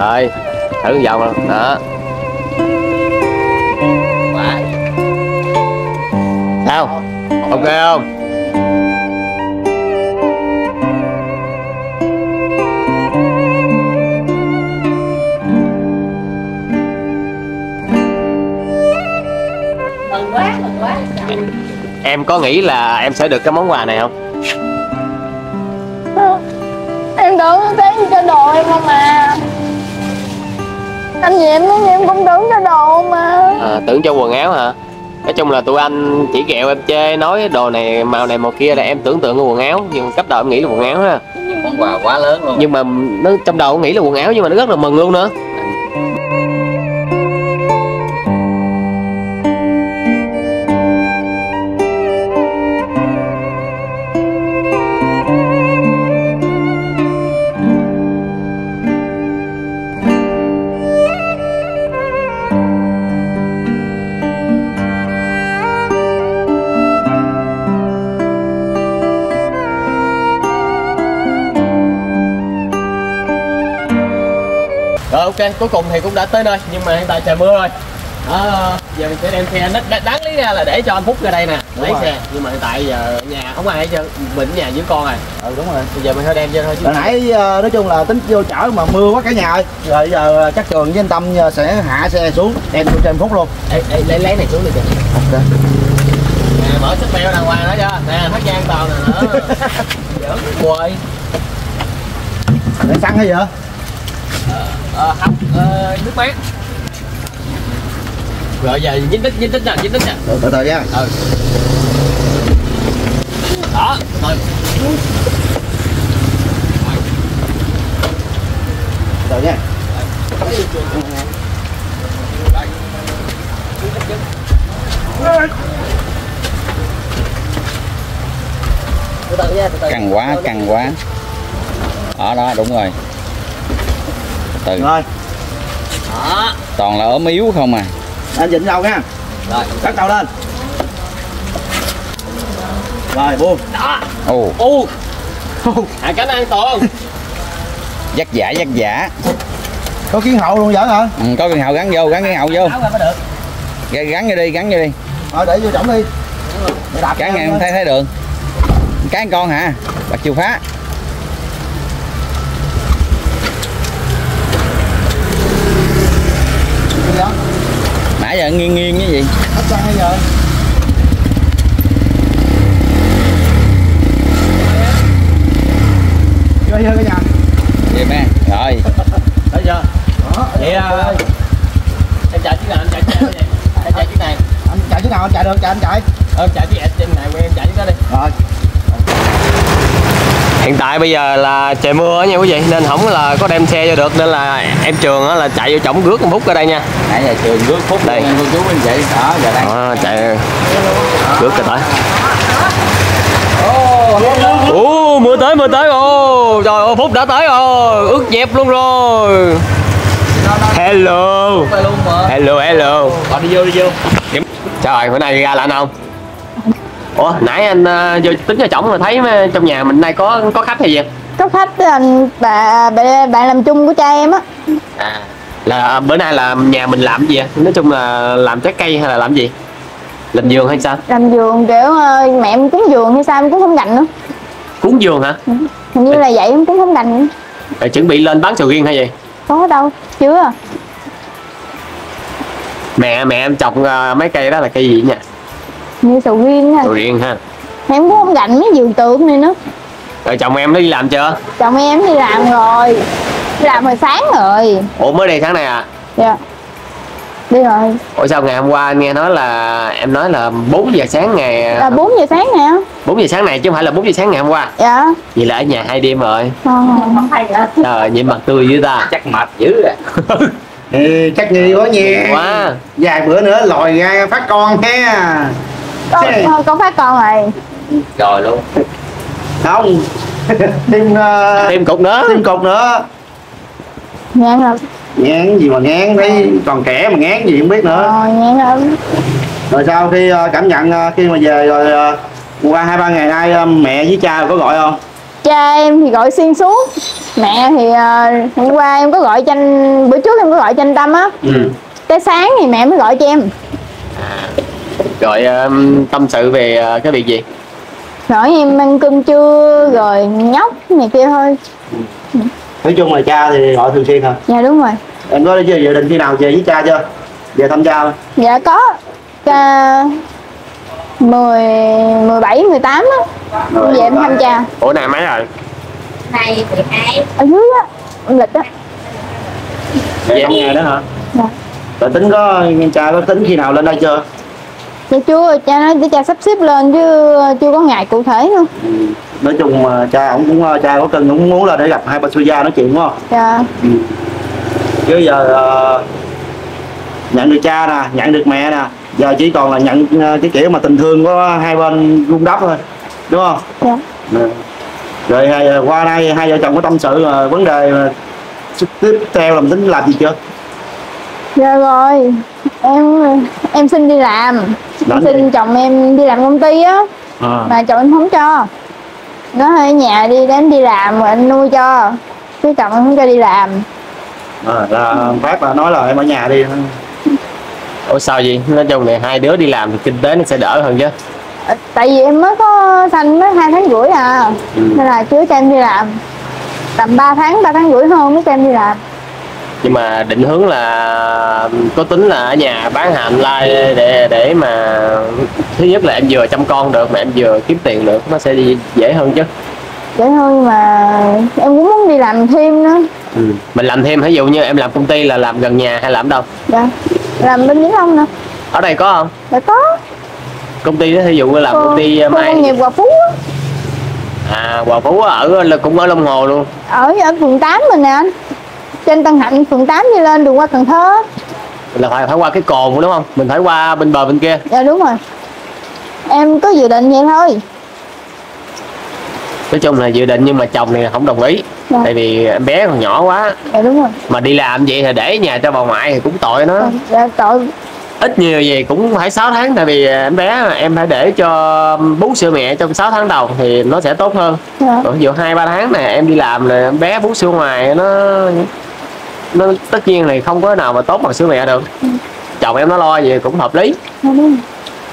rồi, thử vòng rồi. Đó. Sao? Ok không? Em có nghĩ là em sẽ được cái món quà này không? Em tưởng thấy cho đồ em không à anh gì em nói em cũng tưởng cho đồ mà. À, tưởng cho quần áo hả? Nói chung là tụi anh chỉ ghẹo em chê nói đồ này màu này màu kia là em tưởng tượng cái quần áo nhưng cấp đầu em nghĩ là quần áo ha. Món quà quá lớn luôn. Nhưng mà nó trong đầu nghĩ là quần áo nhưng mà nó rất là mừng luôn nữa ok cuối cùng thì cũng đã tới nơi nhưng mà hiện tại trời mưa rồi. Đó giờ mình sẽ đem xe nó đ- đáng lý ra là để cho anh phúc ra đây nè lấy rồi. xe. Nhưng mà hiện tại giờ nhà không ai hết trơn nhà với con rồi. Ừ đúng rồi. Bây giờ mình phải đem cho thôi chứ. Hồi nãy ờ, nói chung là tính vô chở mà mưa quá cả nhà ơi. Rồi giờ ờ, chắc trường với anh tâm ờ, sẽ hạ xe xuống đem cho em phút luôn. Ê, ê, lấy lấy này xuống đi kìa. Ok. Nè mở sức beo đàng hoàng đó chưa nè thắt dây an toàn nè nữa giỡn quậy để xăng hay vậy ờ không ờ, nước mát rồi giờ dính tích dính tích nè dính tích nè. Từ từ từ nha. Ừ. Đó rồi. Từ nha. Căng quá căng quá. Đó đó đúng rồi từ. Rồi. Đó. Toàn là ốm yếu không à? Anh dịnh đầu nha. Rồi. Cắt đầu lên. Rồi buông đó. Ồ. U. Hạ cánh an toàn. Dắt giả dắt giả có kiến hậu luôn vậy hả? Ừ, có căn hậu gắn vô gắn cái hậu vô. Gắn, gắn vô đi gắn vô đi. Rồi để vô trọng đi. Gắn ngang em thấy thấy đường cái con hả? Bạc chiêu phá Vậy? nãy giờ nghiêng nghiêng cái gì? Hết xăng hay giờ? Vô vô cái nhà. Vậy mẹ rồi. Thấy chưa? Đó vậy à, em chạy chiếc nào em chạy chiếc chiếc này. Anh chạy chứ nào anh chạy được chạy anh chạy chiếc em này quen em chạy chiếc đó đi rồi hiện tại bây giờ là trời mưa nha quý vị nên không là có đem xe vô được nên là em trường á là chạy vô chổng rước một phút ở đây nha. Nãy giờ trường rước phút Đây. đây cô chú anh chị. Đó giờ đây. Chạy rước rồi tới. Ồ, mưa tới mưa tới. Ô trời ơi phút đã tới rồi. Ướt nhẹp luôn rồi. Hello. Hello hello Ờ, đi vô đi vô. Trời bữa nay ra là anh không ủa nãy anh ờ, vô tính cho chổng mà thấy mà trong nhà mình nay có có khách hay gì? Có khách anh bà, bà bạn làm chung của cha em á. À là bữa nay là nhà mình làm gì ạ nói chung là làm trái cây hay là làm gì? Làm giường hay sao? Làm giường kiểu ờ, mẹ em cúng giường hay sao em cũng không gành nữa. Cúng giường hả? Hình như là vậy em cũng không gành nữa. Rồi chuẩn bị lên bán sầu riêng hay gì? Có đâu chưa. Mẹ mẹ em trồng ờ, mấy cây đó là cây gì nha như sầu riêng ha. Sầu riêng ha. Em cũng không gành mấy giường tượng này nữa. Rồi chồng em nó đi làm chưa? Chồng em đi làm rồi. Đi làm hồi sáng rồi. Ủa mới đây sáng này à? Dạ. Đi rồi. Ủa sao ngày hôm qua anh nghe nói là em nói là 4 giờ sáng ngày là 4 giờ sáng nè 4 giờ sáng này chứ không phải là 4 giờ sáng ngày hôm qua. Dạ. Vậy là ở nhà hai đêm rồi. Ờ. trời nhìn mặt tươi dữ ta. Chắc mệt dữ à. Thì chắc nghi quá nha. Quá. Vài bữa nữa lòi ra phát con ha con, con, con phát con rồi. Rồi luôn. Không. Thêm uh, thêm cục nữa. thêm cục nữa. Ngán lắm ngán gì mà ngán thấy còn trẻ mà ngán gì không biết nữa. Ờ ngán lắm rồi sau khi ờ, cảm nhận ờ, khi mà về rồi ờ, qua hai ba ngày nay ờ, mẹ với cha có gọi không? Cha em thì gọi xuyên suốt. Mẹ thì ờ, hôm qua em có gọi cho anh bữa trước em có gọi cho anh tâm á. Ừ. tới sáng thì mẹ mới gọi cho em rồi um, tâm sự về ờ, cái việc gì? Hỏi em ăn cơm chưa rồi nhóc này kia thôi. Nói chung là cha thì gọi thường xuyên hả? Dạ đúng rồi. Em có dự định khi nào về với cha chưa? Về thăm cha không? dạ có. Ca mười mười bảy mười tám á. Về em thăm cha. Ủa này mấy rồi? Này 12 ở dưới á âm lịch á. Về nhà đó hả? Dạ. Rồi tính có cha có tính khi nào lên đây chưa dạ chưa cha nói để cha sắp xếp lên chứ chưa có ngày cụ thể nữa. Nói chung mà cha ổng cũng cha có cưng cũng muốn là để gặp hai bà Suya nói chuyện đúng không? Dạ. Chứ giờ ờ, nhận được cha nè nhận được mẹ nè giờ chỉ còn là nhận ờ, cái kiểu mà tình thương của hai bên rung đắp thôi đúng không? Dạ. Ừ. rồi hai, qua đây hai vợ chồng có tâm sự ờ, vấn đề tiếp theo làm tính làm gì chưa? Dạ rồi em em xin đi làm. Làm em xin gì? chồng em đi làm công ty á. À. mà chồng em không cho. Nó ở nhà đi đến đi làm rồi anh nuôi cho. Chứ chồng em không cho đi làm. À, là phát là nói là em ở nhà đi. Ủa sao gì nói chung này hai đứa đi làm thì kinh tế nó sẽ đỡ hơn chứ. Tại vì em mới có sanh mới hai tháng rưỡi à. Ừ. nên là chưa cho em đi làm. Tầm 3 tháng 3 tháng rưỡi hơn mới cho em đi làm nhưng mà định hướng là có tính là ở nhà bán hàng online để để mà thứ nhất là em vừa chăm con được mà em vừa kiếm tiền được nó sẽ đi dễ hơn chứ. Dễ hơn mà em cũng muốn đi làm thêm nữa. Mình làm thêm ví dụ như em làm công ty là làm gần nhà hay làm đâu? Dạ làm bên Vĩnh Long nữa ở đây có không? Dạ có. Công ty đó ví dụ như làm công ty uh, mai công nghiệp Hòa Phú á. à hòa phú ở là cũng ở long hồ luôn. Ở ở phường 8 mình nè anh trên Tân Hạnh phường 8 đi lên đường qua Cần Thơ. Là phải phải qua cái cồn đúng không? Mình phải qua bên bờ bên kia. Dạ đúng rồi. Em có dự định vậy thôi. Nói chung là dự định nhưng mà chồng thì không đồng ý. Dạ. tại vì em bé còn nhỏ quá. Dạ đúng rồi. Mà đi làm vậy thì để nhà cho bà ngoại thì cũng tội nó. Dạ tội. Ít nhiều gì cũng phải 6 tháng tại vì em bé mà em phải để cho bú sữa mẹ trong 6 tháng đầu thì nó sẽ tốt hơn. Dạ. còn ví dụ hai ba tháng này em đi làm rồi em bé bú sữa ngoài nó nó tất nhiên thì không có nào mà tốt bằng sữa mẹ được. Chồng em nó lo gì cũng hợp lý. Đúng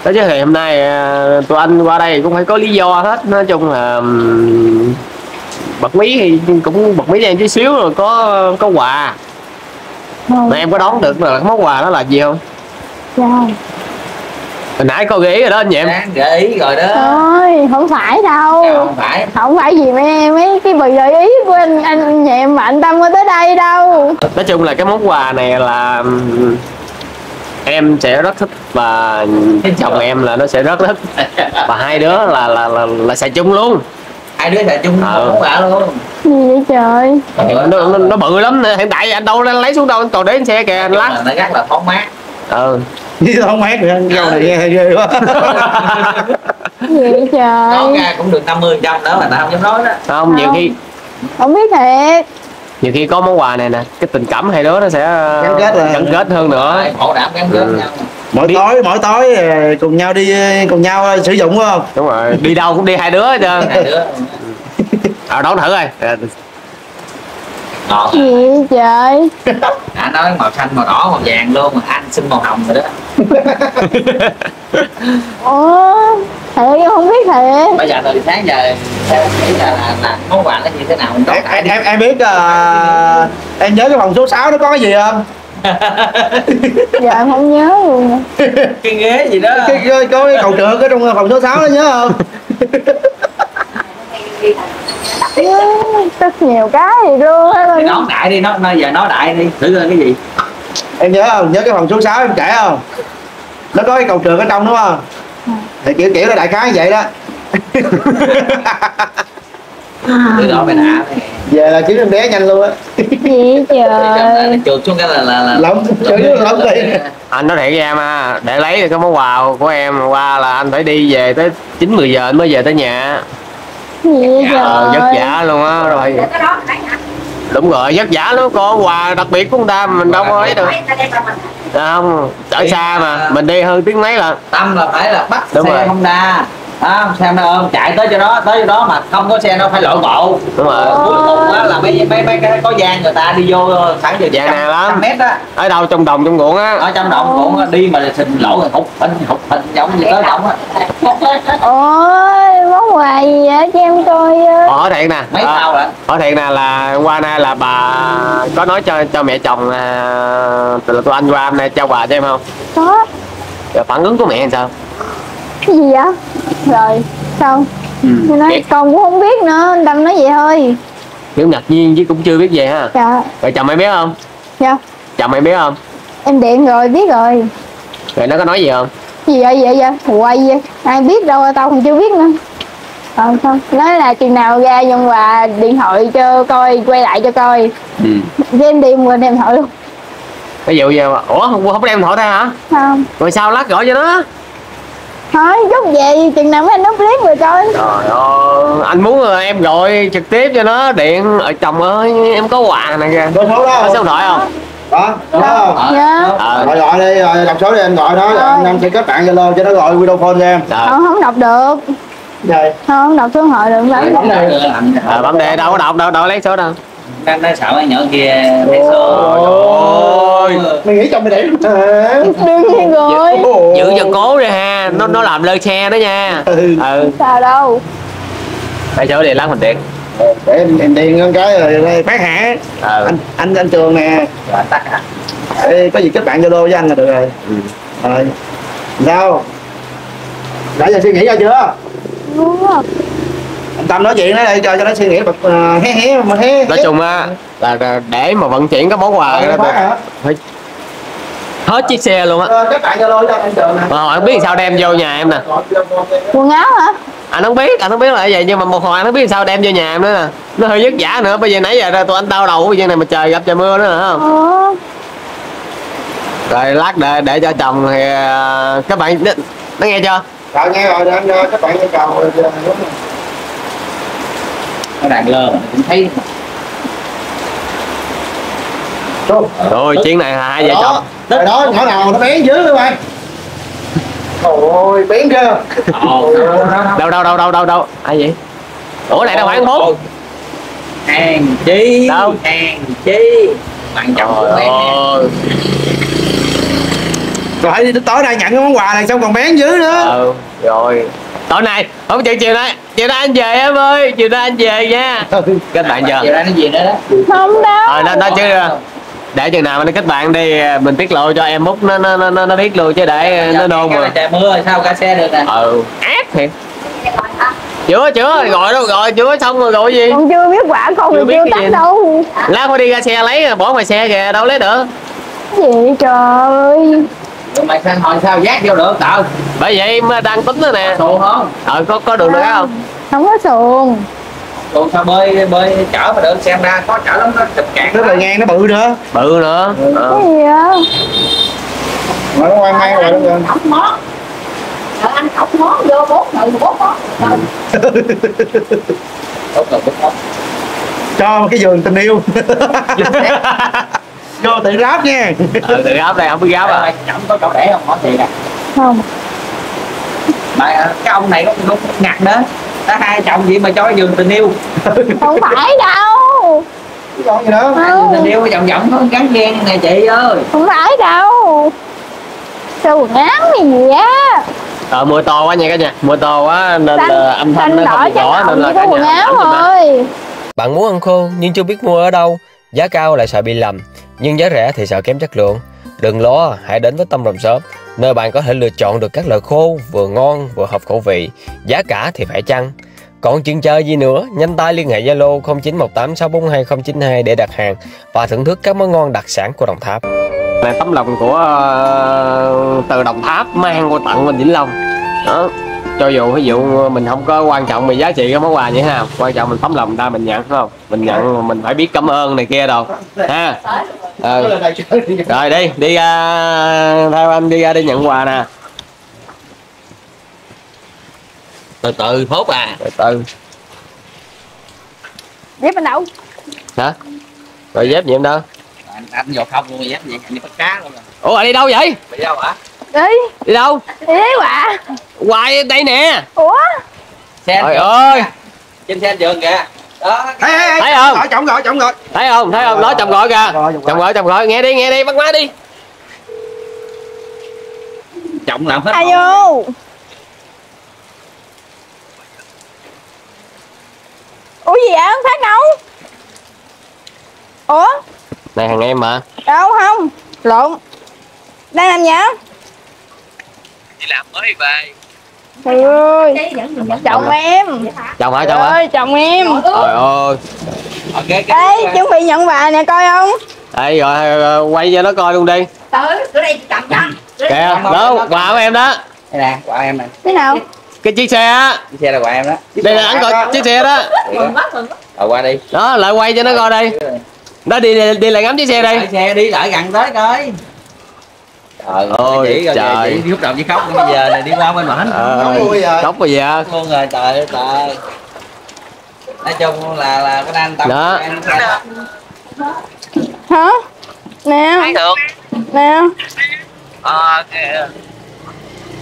đó chứ thì hôm nay à, tụi anh qua đây cũng phải có lý do hết. Nói chung là bật mí thì cũng bật mí cho em chút xíu rồi có có quà. Mà em có đón được là món quà đó là gì không? Dạ hồi nãy có gợi ý rồi đó anh Đáng gợi ý rồi đó. Ôi, không phải đâu. Sao không phải? Không phải gì mấy mấy cái bì gợi ý của anh anh nhẹm và anh tâm có tới đây đâu. Nói chung là cái món quà này là em sẽ rất thích và chồng em là nó sẽ rất thích. Và hai đứa là là là, là xài chung luôn. Hai đứa xài chung Ờ. không quả luôn. Gì vậy trời? Nó, nó, nó bự lắm nè. Hiện tại anh đâu lấy xuống đâu anh còn để trên xe kìa anh lắc nó rất là thoáng mát. Ừ chứ không mát nữa dâu này nghe ghê quá. Gì vậy có trời ra cũng được 50 trăm đó mà ta không dám nói đó. Không nhiều khi không biết thiệt. Nhiều khi có món quà này nè cái tình cảm hai đứa nó sẽ Gắn kết gắn kết hơn nữa. Rồi, khổ đảm gắn kết Ừ. nhau. Mỗi Biết- tối mỗi tối ờ, cùng nhau đi cùng nhau ờ, sử dụng phải không? Đúng rồi đi đâu cũng đi hai đứa hết trơn. Hai đứa. À, đón thử coi. À, ngọt gì vậy? Trời anh nói màu xanh màu đỏ màu vàng luôn mà anh xin màu hồng rồi đó. Ủa? Thiệt em không biết thiệt. Bây giờ từ sáng giờ theo anh nghĩ là là, là món quà nó như thế nào mình đón em, em, em, em biết ờ, em nhớ cái phòng số 6 nó có cái gì không? Giờ em không nhớ luôn. Cái ghế gì đó. Cái, cái, có cái cầu trượt ở trong phòng số 6 đó nhớ không Rất nhiều cái gì luôn. Á Thì nói đại đi nó nó giờ nói đại đi thử coi cái gì. Em nhớ không? Nhớ cái phòng số 6 em kể không? Nó có cái cầu trượt ở trong đúng không? Thì kiểu kiểu là đại khái như vậy đó. Thử đó phải đã về là kiếm em bé nhanh luôn á. Gì trời? Chuột xuống cái là là là lộn chữ lộn tiền anh nói thiệt với em à để lấy được cái món quà của em qua là anh phải đi về tới chín mười giờ anh mới về tới nhà vất vả luôn á rồi. Đúng rồi vất vả nó có quà đặc biệt của người ta mình đâu có ấy được. Không ở xa mà mình đi hơn tiếng mấy là tâm là phải là bắt Đúng xe rồi. Honda à, xe nó ôm chạy tới cho đó tới cho đó mà không có xe nó phải lội bộ. Đúng rồi. Cuối cùng á là mấy mấy mấy cái có gian người ta đi vô sẵn giờ Gian nào lắm? mét á. Ở đâu? Trong đồng trong ruộng á? Ở trong cũng á, đi mà xình lỗ rồi hụt hình hụt hình giống như tới động á. Ôi món quà gì vậy? Cho em coi với. hỏi thiệt nè. Mấy Ờ, tàu rồi hỏi thiệt nè là qua nay là bà có nói cho cho mẹ chồng à, là tụi anh qua hôm nay trao quà cho em không? Có. Phản ứng của mẹ làm sao cái gì vậy? Rồi xong ừ. Nói con cũng không biết nữa anh Tâm nói vậy thôi. Kiểu ngạc nhiên chứ cũng chưa biết gì ha. Dạ. Rồi chồng em biết không? Dạ. Chồng em biết không? Em điện rồi biết rồi. Rồi nó có nói gì không? Gì vậy vậy vậy quay vậy. Ai biết đâu tao còn chưa biết nữa. Ờ xong nói là chừng nào ra nhận quà điện thoại cho coi quay lại cho coi. Ừ. em đi quên đem thoại luôn. Ví dụ như ủa không không có đem thoại ra hả? Không. Rồi sao lát gọi cho nó thôi chút về chừng nào mấy anh up clip rồi coi. Trời ơi anh muốn là em gọi trực tiếp cho nó điện. Ở chồng ơi em có quà này kìa. Có số đó có số điện thoại không? Đó có không? Dạ. Ờ. gọi gọi đi rồi đọc số đi anh gọi đó Rồi. anh, anh sẽ kết bạn zalo cho nó gọi video phone cho em. Không không đọc được. Rồi không đọc số điện thoại được lắm Bấm này. bấm đề đâu có đọc đâu đâu lấy số đâu đang đang sợ mấy nhỏ kia lấy số Ôi. mày nghĩ chồng mày để hả? đương nhiên rồi. Ồ. giữ cho cố đi ha. Nó nó làm lơ xe đó nha. Ừ. ừ. Sao đâu? Lấy số đi lát mình điện để em, em điền con cái rồi đây bác hả ừ. anh anh anh trường nè. Rồi, tắt hả? Ê, có gì kết bạn zalo với anh là được rồi. Ừ. rồi. Sao? Đã giờ suy nghĩ ra chưa? Đúng rồi anh tâm nói chuyện đó đây cho cho nó suy nghĩ bật uh, hé hé mà hé nói chung á là là để mà vận chuyển cái món quà Ờ, đó bác hả? Phải hết chiếc xe luôn á. Ờ, mà hỏi không biết sao đem vô nhà em nè. Quần áo hả? Anh không biết anh không biết là vậy nhưng mà một hồi anh không biết sao đem vô nhà em nữa nè. Nó hơi vất vả nữa bây giờ nãy giờ ra tụi anh đau đầu bây giờ này mà trời gặp trời mưa nữa hả? Không ờ. Rồi lát để để cho chồng thì các bạn nó, nó nghe chưa? Rồi nghe rồi để anh ờ, kết bạn cho chồng ờ, rồi. Nó đang lơ mà cũng thấy. Rồi chuyến này là hai vợ đó, chồng rồi đó nhỏ nào nó bén dữ các bạn ôi bén chưa ồ đâu đâu đâu đâu đâu đâu? Ai vậy? Ủa này đâu phải ăn bốn hàng chi Đâu? hàng chi. Bạn chồng của em rồi tối nay nhận cái món quà này xong còn bén dữ nữa. Ừ rồi tối nay không chịu chiều nay chiều nay anh về em ơi chiều nay anh về nha. Kết bạn giờ. Chưa ra nó nữa đó. Không đâu. Rồi nó nó chứ để chừng nào mà nó kết bạn đi mình tiết lộ cho em múc nó nó nó nó, nó biết luôn chứ để nó nôn mà trời mưa sao cả xe được nè? Ừ. Ác thiệt. Chưa chưa gọi đâu gọi chưa xong rồi gọi gì? Còn chưa biết quả con Chưa rồi biết chưa tắt đâu. Lát phải đi ra xe lấy rồi bỏ ngoài xe kìa đâu lấy được? Gì trời Rồi mày sang hỏi sao giác vô được tạo bởi vậy mới đang tính nữa nè. Xuồng không ờ có có đường được không? Không có xuồng. Xuồng sao bơi bơi chở mà được xem ra khó chở lắm nó chụp cạn nó bề ngang nó bự nữa. Bự nữa. Ờ. cái gì á mà nó ngoan ngoan rồi cọc món rồi anh cọc món vô bốn người bốn món rồi rồi cho một cái giường tình yêu. Vô tự ráp nha. Ừ từ gáp đây không biết gáp à. Chậm có chỗ để không? Hỏi thiệt à. Không mà cái ông này nó cũng ngặt nữa đã hai chồng gì mà cho cái giường tình yêu. Không phải đâu. Còn gì nữa giường tình yêu vòng vòng nó gắn ghen nè chị ơi. Không phải đâu. Sao quần áo gì vậy á? Ờ mưa to quá nha cả nhà. Mưa to quá nên xanh là âm thanh nó không rõ nên là cả quần nhà áo thôi Bạn muốn ăn khô nhưng chưa biết mua ở đâu, giá cao lại sợ bị lầm, nhưng giá rẻ thì sợ kém chất lượng. Đừng lo, hãy đến với Tâm Rồng Shop, nơi bạn có thể lựa chọn được các loại khô vừa ngon vừa hợp khẩu vị, giá cả thì phải chăng. Còn chuyện chơi gì nữa, nhanh tay liên hệ Zalo 0918642092 để đặt hàng và thưởng thức các món ngon đặc sản của Đồng Tháp. Này tấm lòng của ờ, từ đồng tháp mang qua tặng mình vĩnh long đó cho dù ví dụ mình không có quan trọng về giá trị cái món quà như thế nào quan trọng mình tấm lòng ta mình nhận phải không? Mình nhận mình phải biết cảm ơn này kia đâu ha. Ừ. rồi đi đi ra theo anh đi ra đi nhận quà nè. Từ từ hốt à. Từ từ. Dép bên đâu? Hả? Rồi dép gì em đâu? Anh, anh vào không luôn dép vậy anh đi bắt cá luôn. Rồi ủa anh đi đâu vậy? Bị đâu hả đi đi đâu? Đi lấy quà hoài đây nè. Ủa? Xe trời ơi. Trên xe trường kìa. Đó. Ê, ê, Thấy không? Rồi, trọng rồi trọng rồi thấy không? Thấy không? Nói chồng gọi kìa. Rồi, chồng gọi. chồng gọi chồng gọi. Nghe đi nghe đi. Bắt má đi. Trọng làm hết ai vô? Ủa gì vậy? Ông phát đâu. Ủa? Này thằng em mà. Đâu không. Lộn. Đang làm gì? á đi làm mới về. Trời ơi. Chồng em. Chồng hả chồng hả ơi chồng em. Trời ơi. Ok ê chuẩn bị nhận quà nè coi không? Đây rồi quay cho nó coi luôn đi. Tới cửa đây cầm cho kìa đó quà của em đó. Đây nè quà em nè. Thế nào? Cái chiếc xe á. Chiếc xe là quà em đó. Đây là anh coi chiếc xe đó. Mừng quá mừng quá. Rồi qua đi. Đó lại quay cho nó coi đây. Đó đi đi, đi lại ngắm chiếc xe đây. Xe đi lại gần tới coi trời Ôi, chỉ rồi trời. chị lúc đầu chỉ khóc bây giờ này đi qua bên mảnh Ờ, Khóc bây giờ. khóc bây giờ luôn rồi trời ơi trời. Nói chung là là cái anh tập Đó. em hả? Nè. Được. Nè. Ờ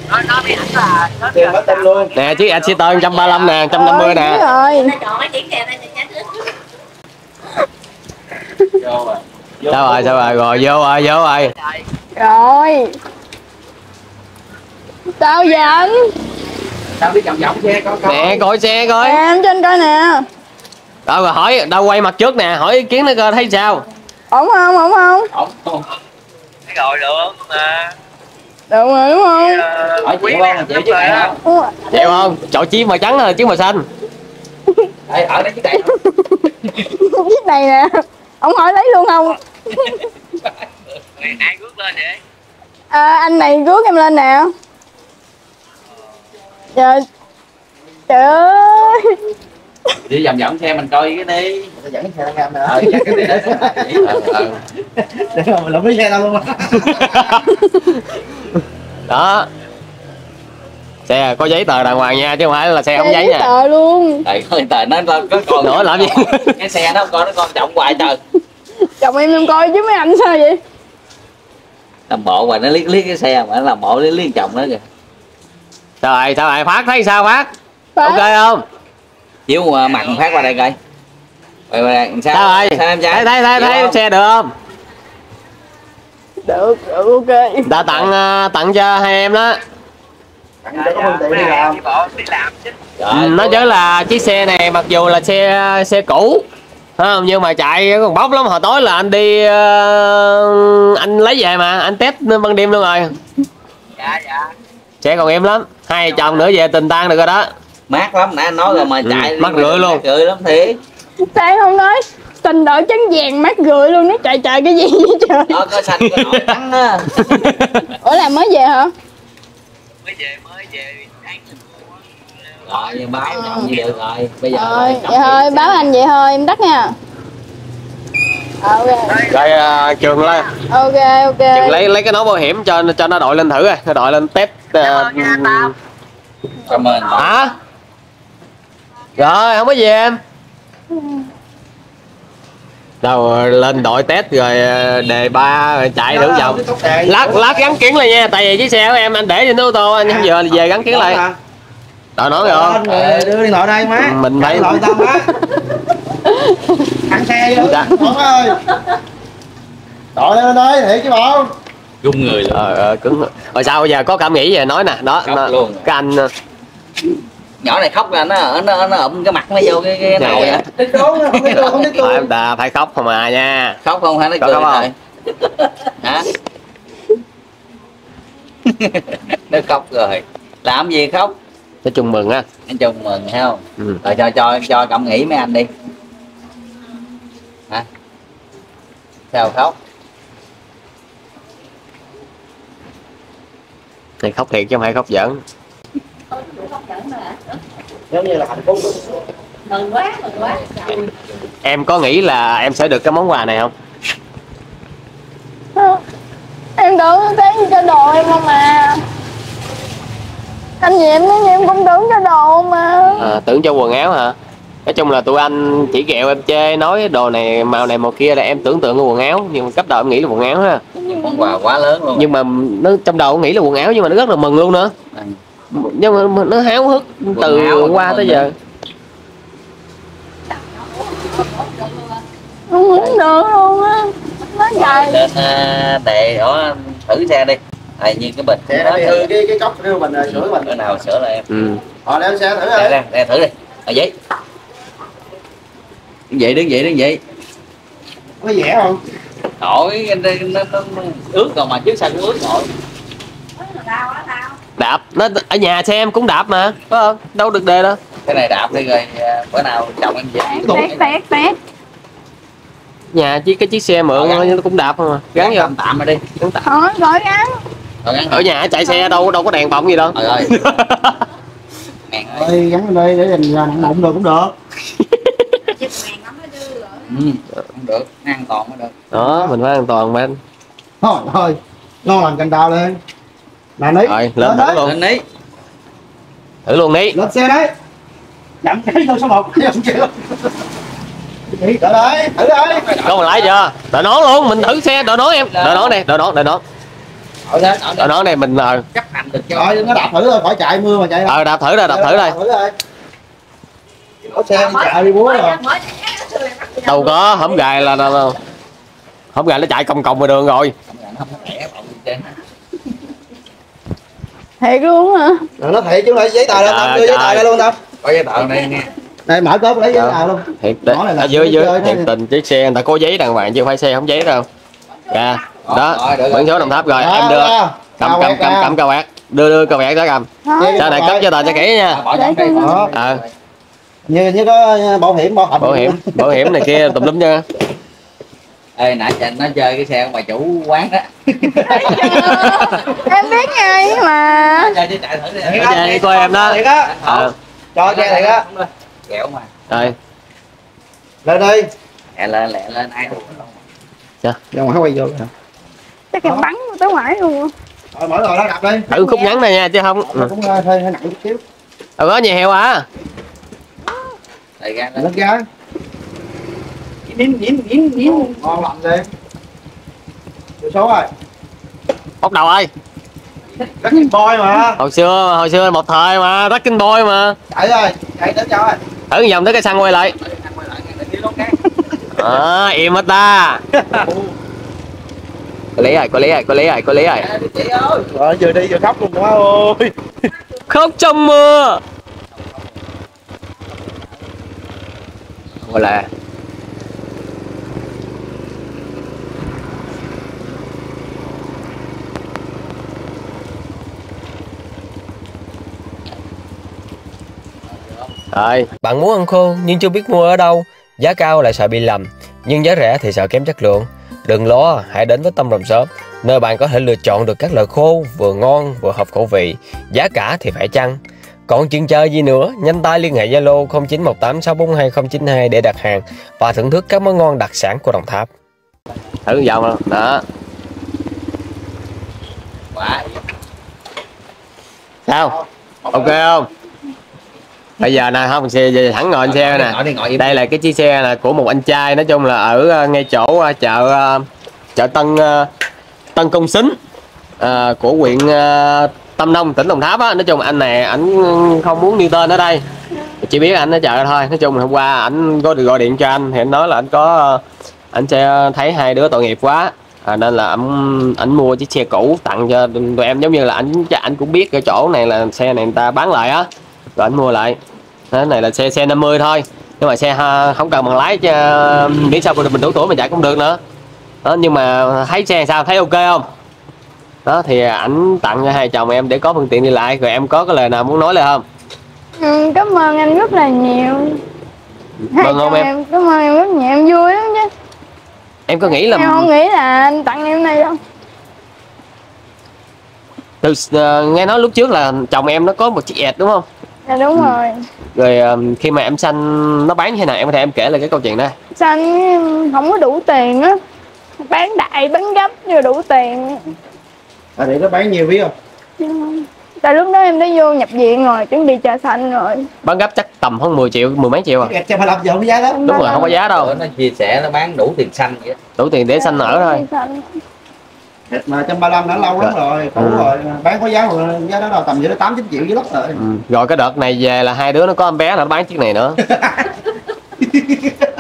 nó nó bị ảnh là nó tiền mất tên luôn. Nè chiếc Exeter 135 nè 150 nè. rồi. Nó chọn cái chuyện kèm này nhá vô rồi sao rồi sao rồi? Rồi vô rồi vô rồi. Rồi. Vậy anh tao đi vòng vòng xe có có nè coi xe coi. Em trên coi nè. Đâu rồi hỏi đâu quay mặt trước nè hỏi ý kiến nó coi thấy sao? Ổn không ổn không? Ổn không cái rồi được mà được rồi đúng không? Hỏi chịu không chịu chứ này không? Chịu không? Chọn chiếc màu trắng hay chiếc màu xanh. Ê, ở đây chứ đây chiếc này nè. Ông hỏi lấy luôn không ai rước lên vậy? À, anh này rước em lên nè. Trời trời ơi. Đi vòng vòng xe mình coi cái đi. Dẫn xe ra nữa. Ờ dẫn cái đi ờ ờ để mà mình lụm cái xe tao luôn. Đó. Xe có giấy tờ đàng hoàng nha chứ không phải là xe không giấy giấy nha tờ luôn. Tại coi tờ nó nó có con nữa làm gì? Cái xe nó coi nó con trọng hoài trời chồng em em coi chứ mấy anh sao vậy? Làm bộ mà nó liếc liếc cái xe mà nó làm bộ liếc liếc chồng nó kìa. Sao rồi sao rồi phát thấy sao phát? Phải. ok không? Chiếu uh, mặt phát qua đây coi. Vậy mà sao? Sao rồi? Sao em thấy trai thấy thấy, thấy xe được không? Được được ok. Đã tặng ờ, tặng cho hai em đó. Tặng cho có phương tiện đi làm. Trời ừ, nói chứ là chiếc xe này mặc dù là xe xe cũ không nhưng mà chạy còn bốc lắm. Hồi tối là anh đi ờ, anh lấy về mà anh test ban đêm luôn rồi. Dạ dạ. Xe còn em lắm. Hai chồng nữa về tình tan được rồi đó. Mát lắm. Nãy anh nói rồi mà Ừ, chạy mát rượi luôn. mát rượi lắm thiệt. Sao không nói tình đội trắng vàng mắt gửi luôn. Nó chạy chạy cái gì vậy trời? Nó có xanh có trắng á. Ủa là mới về hả? Mới về mới về rồi báo chồng như được rồi. Bây giờ rồi vậy thôi báo anh vậy thôi em tắt nha. Ok. Rồi ờ, trường lên. Ok ok. Trường lấy lấy cái nón bảo hiểm cho cho nó đội lên thử rồi nó đội lên test ờ, cảm ơn hả? Rồi không có gì em. Đâu lên đội test rồi ờ, đề ba rồi chạy thử vòng. Lát lát gắn kiến lại nha tại vì chiếc xe của em anh để trên ô tô anh không vừa về gắn kiến lại đội nón rồi không? Rồi, đưa điện thoại đây má. Mình phải- Điện thoại tao má. Ăn xe vô. Dạ. Bóng ơi. Đội lên đây thiệt chứ bộ. Rung người luôn. Ờ ờ, cứng rồi. Sao bây giờ có cảm nghĩ về nói nè đó Khóc nó- luôn. cái anh ờ, nhỏ này khóc là nó nó nó ụm cái mặt nó vô cái cái đầu Dạ. vậy. Không biết tôi không phải tôi em ta phải khóc không à nha. Khóc không hay nó cười không? thôi hả? Nó khóc rồi. Làm gì khóc nói chung mừng á anh chung mừng thấy không? Ừ. rồi cho cho cho cảm nghĩ mấy anh đi. Hả? Sao khóc? Này khóc thiệt chứ không phải khóc giỡn. Giống như là hạnh phúc. Mừng quá mừng quá. Em có nghĩ là em sẽ được cái món quà này không? Em tưởng cái gì cho đồ em không mà anh gì em nói gì em cũng tưởng cho đồ mà. À, tưởng cho quần áo hả? Nói chung là tụi anh chỉ ghẹo em chê nói đồ này màu này màu kia là em tưởng tượng cái quần áo nhưng mà cấp đầu em nghĩ là quần áo ha. Món quà quá lớn luôn. Nhưng mà nó trong đầu nghĩ là quần áo nhưng mà nó rất là mừng luôn nữa. Ừ. nhưng mà nó háo hức từ áo mà qua tới giờ. không muốn được luôn á. Nó dài. à, đề đó thử xe đi à, như cái bình Xe bị thử hư cái cái cốc riêu mình rồi, sửa mình. Bữa nào sửa lại em. Ừ. họ đem xe thử đây rồi đây thử đi. Ở giấy. Đứng dậy đứng dậy đứng dậy. Có dễ không? Nổi nó, nó, nó, nó ướt rồi mà trước sau cũng ướt nổi đạp nó ở nhà xe em cũng đạp mà phải không? Đâu được đề đâu. Cái này đạp đi rồi à, bữa nào chồng em về. Tét tét tét nhà chỉ cái chiếc xe mượn Ờ, nó cũng đạp không à gắn vô. Tạm rồi đi. Gắn tạm. thôi rồi gắn ở nhà chạy xe đâu đâu có đèn bọng gì đâu. Trời ơi. Mèn ơi. Gắn lên đây để dành ra nặng bụng được cũng được. Ừ, không được an toàn mới được. Đó mình phải an toàn bên thôi thôi ngon lành cành đào lên. Nè ní rồi lên đấy. thử luôn. Lên đi. Thử luôn đi. Lên xe đấy chậm cái vô số một đi đợi đấy thử đấy có mà lái chưa? Đợi nón luôn mình thử xe đợi nón em. Đợi nón đây đợi nón đợi nón ở đó đó này mình ờ chấp hành được cho rồi đừng có đạp thử rồi khỏi chạy mưa mà chạy đâu. Ờ, đạp thử rồi đạp thử đây thử đây có xe đi chạy đi búa rồi đâu có hổng gài là, là, là hổng gài nó chạy còng còng ngoài đường rồi. Nó thiệt luôn hả? Rồi nó thiệt chứ lại giấy tờ tâm ơi, đưa giấy tờ ra luôn tâm có giấy tờ đây nghe đây mở cốp lấy giấy tờ luôn. thiệt này là ở dưới dưới. đó. thiệt tình chiếc xe người ta có giấy đàng hoàng chứ phải xe không giấy đâu. Dạ đó biển số đồng tháp rồi Đó, em đưa. đó. cầm cầm cầm cầm cà quẹt đưa đưa cà quẹt ra cầm. Sau này cấp cho tờ cho kỹ nha. Đó. Ờ. như như có bảo hiểm bảo hiểm bảo hiểm bảo hiểm này kia tùm lum nha. Ê nãy giờ nó chơi cái xe của bà chủ quán đó. Em biết ngay mà. Chơi chứ chạy thử đi. Đi coi em đó. Ờ, cho xe thiệt á. Kẹo mà. Rồi. Lên đi. Lẹ lên lẹ lên ai đâu ra ngoài quay vô rồi chắc em bắn tới ngoài luôn. Rồi mở rồi đó đập đi. Thử khúc ngắn này nha chứ không Nó cũng hơi hơi nặng chút xíu. Đâu có nhà heo à. Đây ra lên ra. Dính dính dính dính ngon lành đi. Số rồi. Bóc đầu ơi rất kinh boy mà. Hồi xưa hồi xưa một thời mà rất kinh boy mà. Chạy rồi chạy đến cho rồi thử vòng tới cái xăng quay lại. À, im hết ta có lý rồi có lý rồi có lý rồi có lý rồi rồi vừa đi vừa khóc luôn quá ơi khóc trong mưa. Gọi là rồi Bạn muốn ăn khô nhưng chưa biết mua ở đâu, giá cao lại sợ bị lầm, nhưng giá rẻ thì sợ kém chất lượng. Đừng lo, hãy đến với Tâm Rồng Shop, nơi bạn có thể lựa chọn được các loại khô vừa ngon vừa hợp khẩu vị, giá cả thì phải chăng. Còn chuyện chờ gì nữa, nhanh tay liên hệ Zalo 0918642092 để đặt hàng và thưởng thức các món ngon đặc sản của Đồng Tháp. thử vòng đó. Quả. Sao? Ok không bây giờ nè không xe giờ thẳng ngồi trên xe nè. ngồi đi ngồi im đây là cái chiếc xe là của một anh trai nói chung là ở ờ, ngay chỗ ờ, chợ ờ, chợ Tân ờ, Tân Công Xính ờ, của huyện ờ, Tâm Nông tỉnh Đồng Tháp á. Nói chung anh này ảnh không muốn nêu tên ở đây. Chỉ biết anh ở chợ thôi. Nói chung là hôm qua ảnh có được gọi điện cho anh thì anh nói là anh có ờ, anh sẽ thấy hai đứa tội nghiệp quá. À, nên là anh ảnh mua chiếc xe cũ tặng cho tụi em. Giống như là anh anh cũng biết cái chỗ này là xe này người ta bán lại á rồi anh mua lại. Cái này là xe xe 50 thôi. Nhưng mà xe không cần bằng lái cho miễn sao mình đủ tuổi mình chạy cũng được nữa. Đó nhưng mà thấy xe sao thấy ok không? Đó thì ảnh tặng cho hai chồng em để có phương tiện đi lại. Rồi em có cái lời nào muốn nói lại không? Ừ, cảm ơn anh rất là nhiều. Hai Vâng không chồng em? cảm ơn em rất nhiều. Em vui lắm chứ. Em có nghĩ là em không nghĩ là anh tặng em này đâu. Từ ờ, nghe nói lúc trước là chồng em nó có một chiếc ẹt đúng không dạ đúng rồi. Rồi ờ, khi mà em sanh nó bán như thế nào? Em có thể em kể lại cái câu chuyện đó. Xanh không có đủ tiền á. Bán đại bán gấp chưa đủ tiền. À, để nó bán nhiều biết không? Tại lúc đó em đã vô nhập viện rồi chuẩn bị trà xanh rồi. Bán gấp chắc tầm hơn 10 triệu mười mấy triệu à? Làm giờ không giá đó. Đúng rồi không có giá đâu. Nó chia sẻ nó bán đủ tiền xanh vậy. Đủ tiền để sanh nở thôi Xanh. mà trăm ba đã lâu lắm rồi cũ Ừ. rồi bán có giá giá đó đâu tầm dưới đó tám chín triệu dưới đất rồi Ừ. rồi cái đợt này về là hai đứa nó có em bé là nó bán chiếc này nữa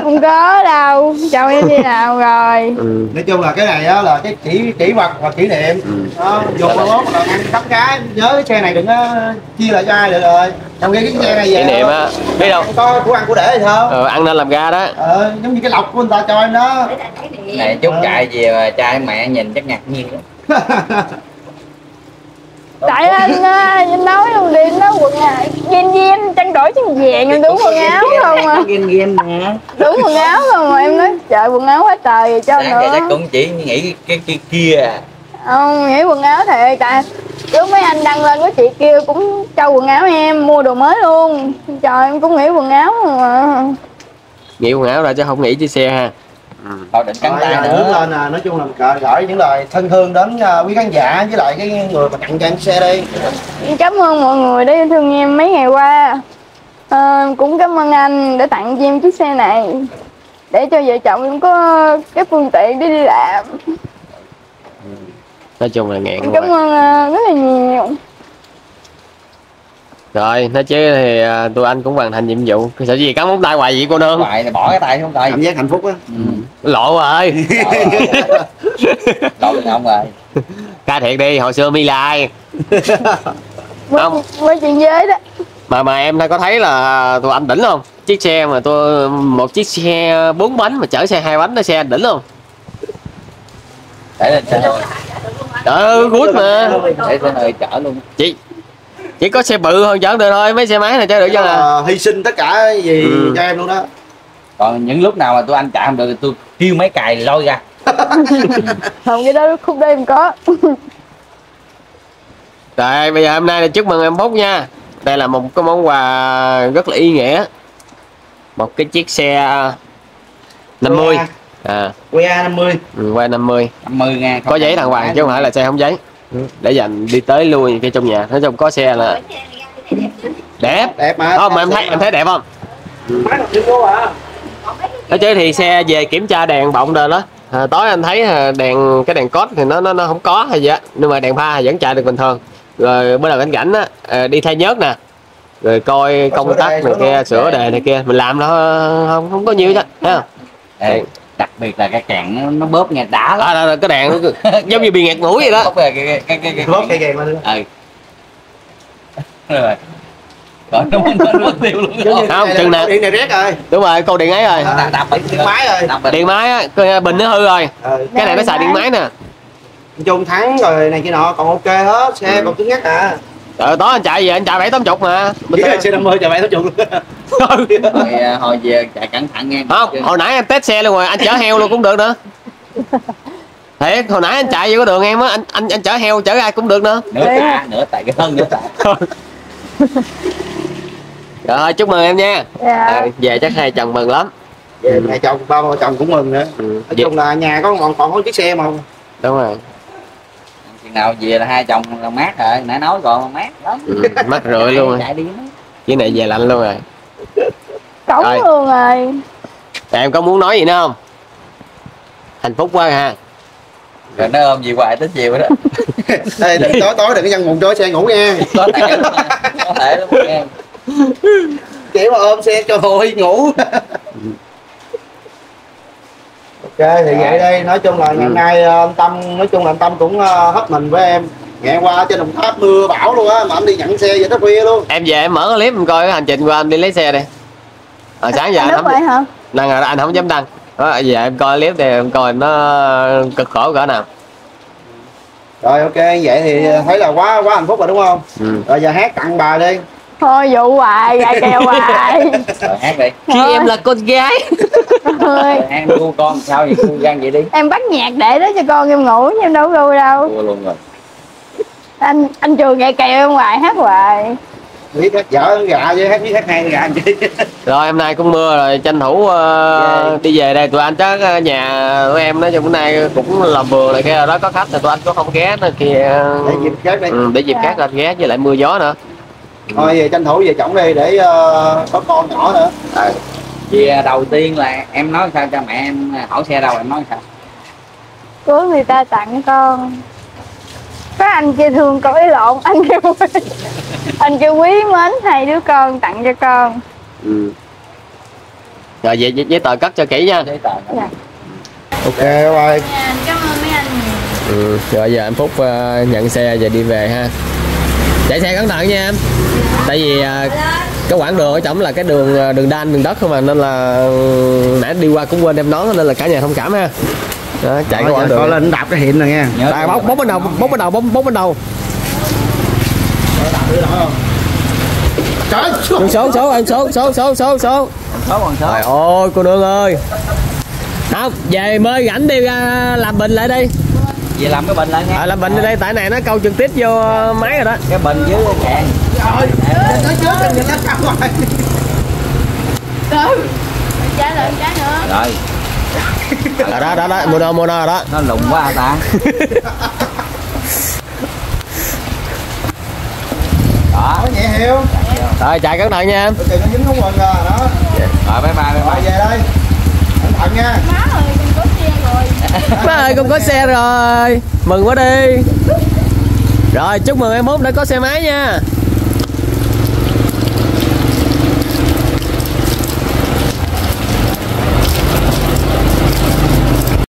không có đâu. Chồng em đi nào rồi. Ừ. nói chung là cái này á là cái kỷ kỷ vật và kỷ niệm. Ừ. đó dùng mai mốt là ăn cắm cái nhớ cái xe này đừng có chia lại cho ai được rồi. Trong khi cái xe này về kỷ niệm á biết đâu có của ăn của để thì sao? Ờ, ăn nên làm ra đó. Ờ, giống như cái lọc của người ta cho em đó. Cái này chút chạy về mà cha mẹ nhìn chắc ngạc nhiên lắm tại anh á, anh nói luôn đi nó quần áo gen gen tranh đổi chân vàng em đúng quần áo không à? Ghen ghen nè đúng quần áo không mà em nói trời quần áo quá trời rồi cho Sáng giờ chắc nữa. cũng chỉ nghĩ cái kia kia à. không nghĩ quần áo thiệt tại lúc mấy anh đăng lên có chị kia cũng cho quần áo em mua đồ mới luôn. Trời em cũng nghĩ quần áo mà. Nghĩ quần áo ra chứ không nghĩ chiếc xe ha thôi định cắn tay nữa. lên à, nói chung là gửi, những lời thân thương đến à, quý khán giả với lại cái người mà tặng cho em xe đi cảm ơn mọi người đã yêu thương em mấy ngày qua. Ờ, cũng cảm ơn anh đã tặng cho em chiếc xe này. Để cho vợ chồng em có cái phương tiện để đi làm. Nói chung là ngẹn cảm ơn ờ, rất là nhiều rồi nói chứ thì à, tụi anh cũng hoàn thành nhiệm vụ. Sợ gì cắn móng tay hoài vậy cô nương? Hoài thì bỏ cái tay xuống tay. Cảm giác hạnh phúc á. Ừ. lộ rồi. Lộ được không rồi. Ca thiệt đi hồi xưa mi lại với, Không. với chuyện giới đó. Mà mà em đã có thấy là tụi anh đỉnh không? Chiếc xe mà tôi một chiếc xe bốn bánh mà chở xe hai bánh nó xe đỉnh không? Để lên xe. Ơi good mà. Để xe hơi chở luôn chỉ chỉ có xe bự hơn chở được thôi mấy xe máy này chở được chứ. à Ờ, hy sinh tất cả gì Ừ. cho em luôn đó. Còn những lúc nào mà tôi anh chạy không được thì tôi kêu mấy cài lôi ra. Không cái đó khúc đó em có. Rồi bây giờ hôm nay là chúc mừng em Phúc nha. Đây là một cái món quà rất là ý nghĩa. Một cái chiếc xe 50 à, QA 50 ừ, qua 50 50 ngàn. Có giấy đàng hoàng chứ không phải là xe không giấy Để dành đi tới lui cái trong nhà. Nói chung có xe là đẹp. Đẹp mà. Không mà em thấy em thấy đẹp không? À Nói chứ thì xe về kiểm tra đèn bọng rồi đó. À, Tối anh thấy à, đèn cái đèn cốt thì nó nó nó không có hay gì á. Nhưng mà đèn pha vẫn chạy được bình thường. Rồi bữa đầu cảnh cảnh á à, đi thay nhớt nè. Rồi coi công tắc này kia sửa đề này kia. Mình làm nó không không có nhiều chứ thấy không? Ê, đặc biệt là cái càng nó, nó bóp nghe đã lắm. À, đó, đó, cái đèn nó giống như bị nghẹt mũi vậy đó. Bóp cái cái cái cái cái lốp cây gèn lên. Ừ. Rồi. Rồi nó nó mất tiêu luôn. Giống như Không, cái chừng nào- điện này rét rồi. Đúng rồi câu điện ấy rồi. À. đạp điện máy rồi. Điện máy á cái bình nó hư rồi. Ừ. cái này nó xài điện máy. nè. Chung thắng rồi này kia nọ còn ok hết xe Ừ. còn cứng nhắc à Trời tối anh chạy về anh chạy bảy tám chục mà. Chỉ là xe 50 chờ bạn thấu chục luôn. Rồi à, hồi về chạy cẩn thận nghe. Không hồi nãy em test xe luôn rồi anh chở heo luôn cũng được nữa. Thiệt hồi nãy anh chạy vô cái đường em á anh anh anh chở heo chở ai cũng được nữa. Nửa tạ nửa tạ cái hơn nửa tạ rồi chúc mừng em nha. Dạ. À, về chắc hai chồng mừng lắm. Về mẹ chồng ba vợ chồng cũng mừng nữa. Ừ. nói về- chung là nhà có còn còn có chiếc xe mà. Đúng rồi chừng nào về là hai chồng là mát rồi nãy nói còn mát lắm. Ừ. mắt rượi luôn rồi. chạy đi. Cái này về lạnh luôn rồi. Cổng Rồi. luôn rồi. Rồi em có muốn nói gì nữa không? Hạnh phúc quá ha. Rồi nó ôm gì hoài tới chiều đó. Ê, đừng tối tối đừng có nhân một chỗ xe ngủ nha có thể có thể lắm nghe. Kiểu mà ôm xe cho hồi ngủ ok thì vậy đây nói chung là ngày hôm nay ờ, anh tâm nói chung là anh tâm cũng ờ, hết mình với em. Ngày qua trên đồng tháp mưa bão luôn á mà anh đi nhận xe vậy tới khuya luôn. Em về em mở cái clip em coi cái hành trình của anh đi lấy xe đi. À, sáng giờ anh đúng không vậy hả? Đăng rồi anh không dám đăng. Đó, giờ em coi clip thì em coi nó cực khổ cỡ nào. Rồi ok vậy thì thấy là quá quá hạnh phúc rồi đúng không? Ừ. rồi giờ hát tặng bà đi thôi dụ hoài gài kèo hoài. Rồi hát đi. Khi em là con gái. Thôi. Hát gu con sao vậy? Gu gan vậy đi. Em bắt nhạc để đó cho con em ngủ chứ em đâu có gu đâu. Gu luôn rồi. Anh anh trường gài kèo em hoài hát hoài. Biết hát dở gạ với hát biết hát hay gạ chi rồi hôm nay cũng mưa rồi tranh thủ ờ, đi về đây. Tụi anh chắc ờ, nhà của em nói chung bữa nay cũng làm vườn này kia đó có khách thì tụi anh cũng không ghé nữa kia để dịp khác đi. ừ, để dịp khác anh ghé với lại mưa gió nữa thôi về tranh thủ về chổng đi để ờ, có con nhỏ nữa. Vì à, đầu tiên là em nói sao cho mẹ em hỏi xe đâu em nói sao? Của người ta tặng con. Có anh kia thương cõi lộn anh kia quý. Anh kia quý mến hai đứa con tặng cho con. Ừ. rồi vậy giấy, tờ cất cho kỹ nha. Giấy tờ. Dạ. ok bye bye. Cảm ơn mấy anh. Ừ. rồi giờ anh phúc ờ, nhận xe và đi về ha chạy xe cẩn thận nha em. Tại vì ờ, cái quãng đường ở trỏng là cái đường ờ, đường đan đường đất không mà nên là ừ, nãy đi qua cũng quên đem nón nên là cả nhà thông cảm ha. Đó, chạy cái Rồi, quãng đường. lên đạp cái hiện này nha. Nhớ Rồi, bốc bốc bên đầu bốc bên đầu bốc bốc bên đầu. Trời số số số em số số số số số số còn số trời ơi cô nương ơi. Không về mơi rảnh đi ra làm bình lại đi về làm cái bình lại nha à, làm bình đi đây tại này nó câu trực tiếp vô máy rồi đó. Cái bình với cái kẹn nói trước đừng nhìn lắm cao rồi ừ trả lời cái nữa. Rồi. À, đó đó đó mono mono đó. Nó lùng quá ta? Đó. Nhẹ hiệu rồi chạy cẩn thận nha. Em nó dính không à đó. Rồi bye bye bye rồi bye về đây. Cẩn thận nha. Má ơi con có xe rồi má ơi con có xe rồi. Mừng quá đi. Rồi, chúc mừng em Út đã có xe máy nha.